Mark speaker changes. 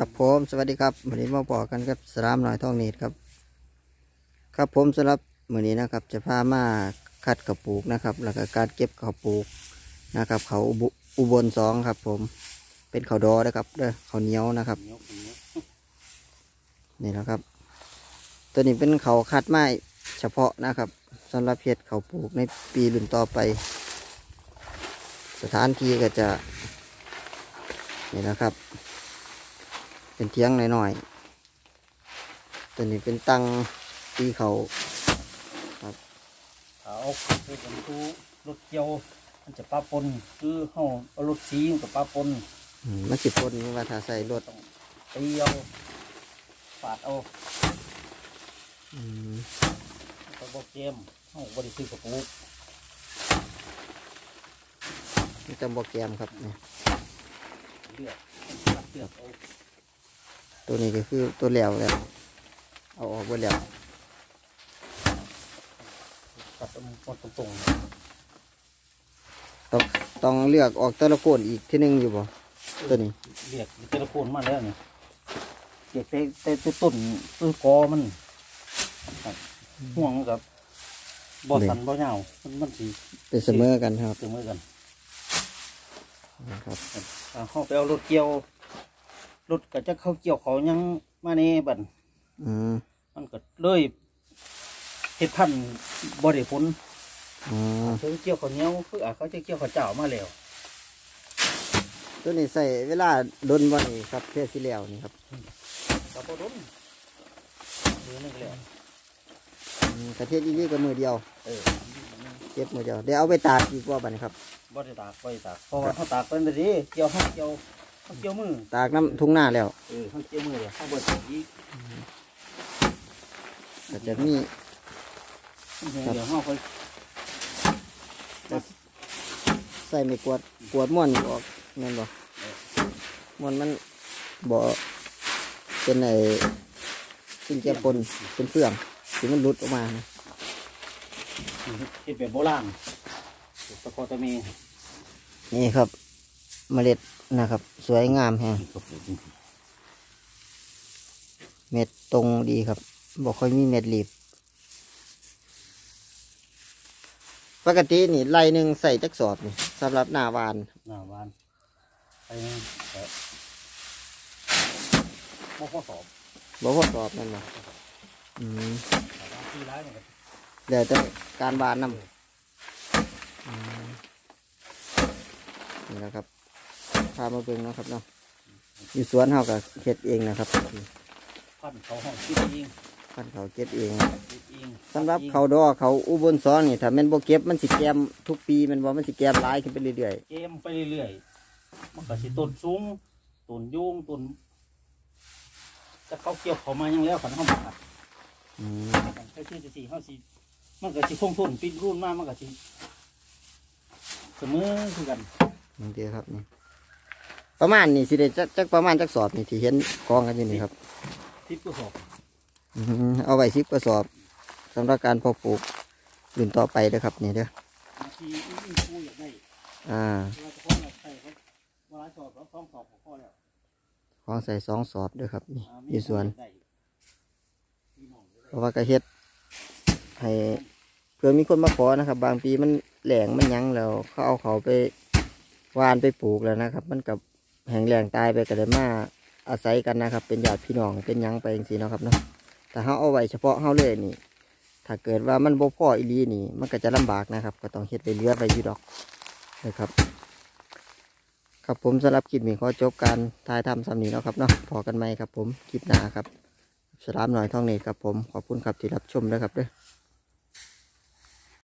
Speaker 1: ครับผมสวัสดีครับวันนี้มาบอกกันครับสลามหน่อยท่องนีดครับ ครับผมสำหรับมื้อนี้นะครับ จะพามาคัดกระปูกนะครับ แล้วก็การเก็บข้าวปลูกนะครับ เขาอุบลสองครับ ผม เป็นเขาดอนะครับเด้อข้าเนี้ยวนะครับ
Speaker 2: เนียวเหนียว
Speaker 1: นี่นะครับ ตัวนี้เป็นเขาคัดไม้เฉพาะนะครับสำหรับเห็ดเขาปลูกในปีรุ่นต่อไป สถานที่ก็จะนี่นะครับ เป็นเทียงหน่อยๆตัวนี้เป็นตังตีเขา
Speaker 2: เอาไปเป็นทูรถเกี่ยวมันจะปะปนคือเฮาเอารถสีมันกับปะปน
Speaker 1: อืมมันสิพ่นว่าถ้าใส่รถ
Speaker 2: ตีเอาปาดเอา
Speaker 1: อืม
Speaker 2: ตะบอกเกมเฮาบริสุทธิ์กับปูก
Speaker 1: นี่จำบอกแกมครับนี่
Speaker 2: เลือดตัดเลือดเอา
Speaker 1: ตัวนี้ก็คือตัวแล้วแล้วเอาออกไปแล้ว
Speaker 2: ตัดเอามันตรง
Speaker 1: ต้องต้องเลือกออกแตะละโกนอีกที่หนึงอยู่บ่ตัวนี้
Speaker 2: ๆเรียกเตละโคนมาแล้วนี่เรียกแต่แต่แต่ต้นต้นกอมันครับห่วงกับบ่สันบ่ยาวมันมันสี
Speaker 1: เป็นเสมอกันครับ
Speaker 2: เสมอกัน
Speaker 1: นะครับ
Speaker 2: อ่าเขาไปเอารถเกี่ยว รถก็จะเข้าเกี่ยวเขายังมาในบัน
Speaker 1: อืม
Speaker 2: มันก็เลยเห็ดพันธุ์บริผล
Speaker 1: อ๋อ
Speaker 2: เขาเกี่ยวเขาวเหนี้ยวคืออะเขาจะเกี่ยวเขาวเจ้ามาแล้ว
Speaker 1: ตัวนี้ใส่เวลาดนบ่นี่ครับเพื่อสิแล้วนี่ครับ
Speaker 2: กับพอดนมือนึงแล้ว
Speaker 1: อืมกระเทียมอีนี่ก็มือเดียว
Speaker 2: เออ
Speaker 1: เก็บมือเดียวเดี๋ยวเอาไปตากอีกว่าบัดนครับ
Speaker 2: บ่ได้ตากบ่ได้ตากเพราะว่าเขาตากเป็นแต่ดีเกี่ยวเขาเกี่ยวเขาเกี่ยวมือ
Speaker 1: ตากน้ำทุ่งหน้าแล้ว
Speaker 2: เออเขาเกี่ยวมือเลยเขาบ่ตากอีก
Speaker 1: ก็จะมี
Speaker 2: เดี๋ยวเขาไป
Speaker 1: ใส่ไม่กวาดกวาดม่วนออกแม่นบ่ม่วนมันบ่เป็นไอ้สิ่งแกปนเป็นเฟื่องที่มันหลุดออกมานะ
Speaker 2: เห็ดแบบโบราณตะกอตะเมี
Speaker 1: นี่ครับ เมล็ดนะครับ สวยงามแฮงเม็ดตรงดีครับบ่ค่อยมีเม็ดหลีบปกตินี่ไรหนึ่งใส่จักสอบนี่สำหรับหน้าหวาน
Speaker 2: หน้าบ้านไปแต่บ่พอสอบ
Speaker 1: บ่พอสอบนั่นบ่อืม
Speaker 2: แต่บางที่ร้ายเนี่ยก็
Speaker 1: เดี๋ยวจะการหวานนำอืมนี่นะครับ พามาเบิ่งเนาะครับเนาะอยู่สวนเฮาก็เฮ็ดเองนะครับ
Speaker 2: พันเขาห้องคิดเอง
Speaker 1: พันเขาเก็บเอง
Speaker 2: คิดเอง
Speaker 1: สำหรับเขาดอเขาอุบลสอนนี่ถ้าแม่นบ่เก็บมันสิแกมทุกปีแมันบ่มันสิแกมหลายขึ้นไปเรื่อย
Speaker 2: เกมไปเรื่อยๆมันก็สิต้นสูงต้นยุงต้นจะเขาเกี่ยวเขามายังแล้วขันเขามา
Speaker 1: ๆอืม
Speaker 2: ใช้ชื่อจะสี่เขาสิมันก็สิคงทนปิดรุ่นมากมันก็สิเสมอคือกัน
Speaker 1: บางทีครับนี่ ประมาณนี่สิได้จักจักประมาณจักสอบนี่ที่เห็นกองกันอยู่นี่ครับ
Speaker 2: ทิพย์ก็สอบ
Speaker 1: อืมเอาไว้สิบกระสอบสำหรับการเพาะปลูกรุ่นต่อไปเด้อครับนี่เด้อบา
Speaker 2: งทีอุ้ยกูอยากได้
Speaker 1: อ่า
Speaker 2: เวลาจะพ่อเราใส่เขาเวลาสอบแล้วต้องสอบของพ่อแล้ว
Speaker 1: ของใส่สองสอบเด้อครับนี่
Speaker 2: อ่า
Speaker 1: อยู่สวน
Speaker 2: ได้มีหม่องอยู่
Speaker 1: เพราะว่ากระเฮ็ดให้เพื่อมีคนมาขอนะครับ บางปีมันแหลงมันหยั้งแล้วเขาเอาเขาไปหวานไปปลูกแล้วนะครับ มันกับ แห้งแหลงตายไปก็ได้มาอาศัยกันนะครับ เป็นญาติพี่น้องเป็นยังไปเองนี้นะครับเนาะแต่เขาเอาไว้เฉพาะเขาเลยนี่ ถ้าเกิดว่ามันบ่พออีลีนี่ มันก็จะลำบากนะครับ ก็ต้องเฮ็ดไปเรือไปยู่ดอกนะครับ ครับผมสำหรับคลิปนี้ขอจบการถ่ายทำสำนีแล้วครับเนาะพอกันไหมครับ ผมคลิปหน้าครับสลามหน่อยท่องนี้ครับผมขอบคุณครับที่รับชมนะครับเด้วย